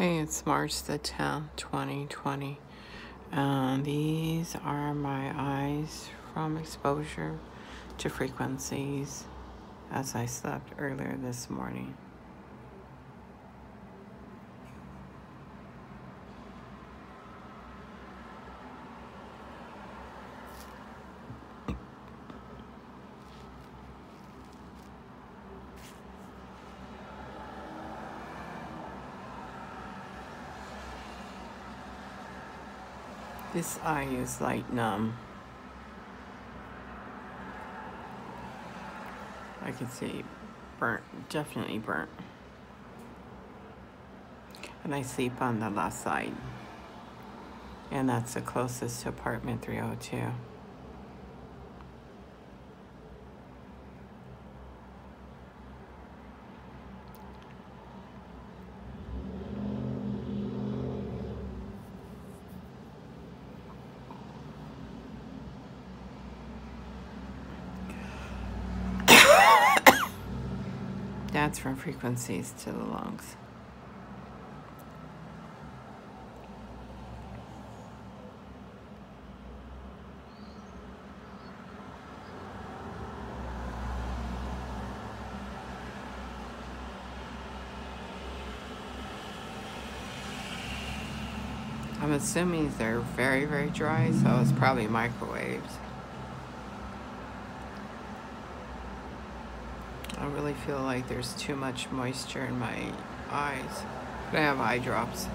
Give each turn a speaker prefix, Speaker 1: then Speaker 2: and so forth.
Speaker 1: Hey, it's March the 10th, 2020. And um, these are my eyes from exposure to frequencies as I slept earlier this morning. This eye is light numb. I can see burnt, definitely burnt. And I sleep on the left side. And that's the closest to apartment 302. From frequencies to the lungs. I'm assuming they're very, very dry, so it's probably microwaves. I really feel like there's too much moisture in my eyes. But I have eye drops.